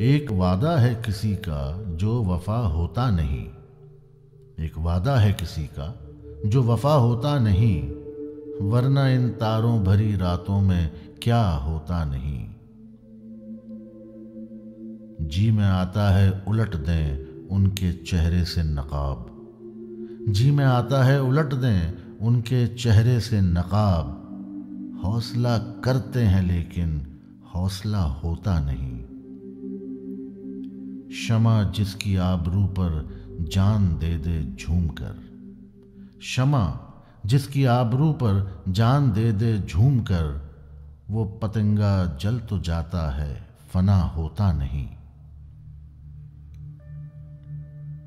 एक वादा है किसी का जो वफा होता नहीं। एक वादा है किसी का जो वफा होता नहीं, वरना इन तारों भरी रातों में क्या होता नहीं। जी में आता है उलट दें उनके चेहरे से नकाब। जी में आता है उलट दें उनके चेहरे से नकाब। हौसला करते हैं लेकिन हौसला होता नहीं। क्षमा जिसकी आबरू पर जान दे दे झूम कर क्षमा जिसकी आबरू पर जान दे दे झूम कर वो पतंगा जल तो जाता है, फना होता नहीं।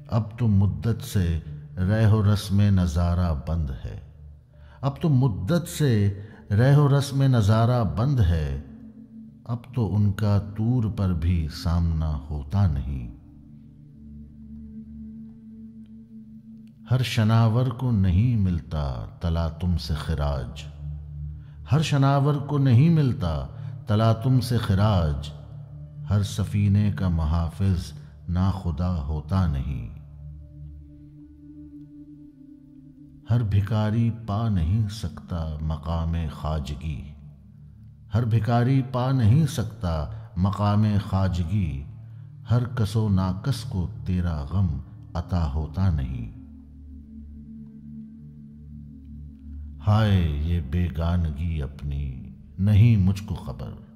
अब तो मुद्दत से रहो रस्म नज़ारा बंद है। अब तो मुद्दत से रहो रस्म नज़ारा बंद है। अब तो उनका तूर पर भी सामना होता नहीं। हर शनावर को नहीं मिलता तला तुम से खराज। हर शनावर को नहीं मिलता तला तुम से खराज। हर सफीने का महाफिज ना खुदा होता नहीं। हर भिकारी पा नहीं सकता मकाम खाजगी। हर भिकारी पा नहीं सकता मकाम खाजगी। हर कसो नाकस को तेरा गम अता होता नहीं। हाय ये बेगानगी अपनी, नहीं मुझको खबर।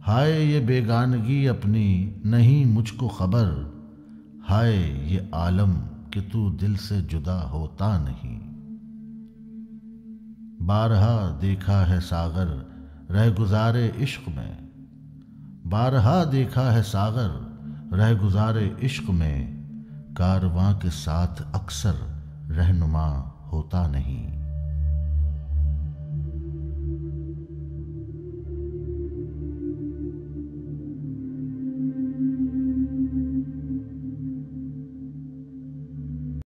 हाय ये बेगानगी अपनी, नहीं मुझको खबर। हाय ये आलम कि तू दिल से जुदा होता नहीं। बारहा देखा है सागर रह गुजारे इश्क में। बारहा देखा है सागर रह गुजारे इश्क में। कारवां के साथ अक्सर रहनुमा होता नहीं।